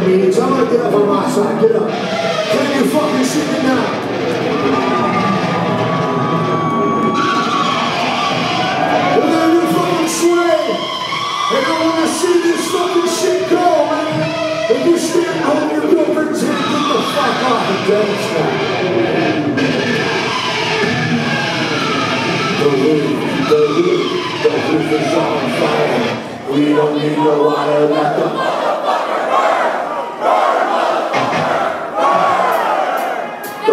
I'm gonna get up on my side. Get up. Can you fucking see me now? Gonna do fucking sway. And I wanna see this fucking shit go, man. If you stand get the fuck off and dance now. The roof, the roof, the roof is on fire. We don't need no water left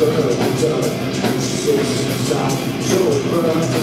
to decide what makes you hurt.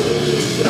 Thank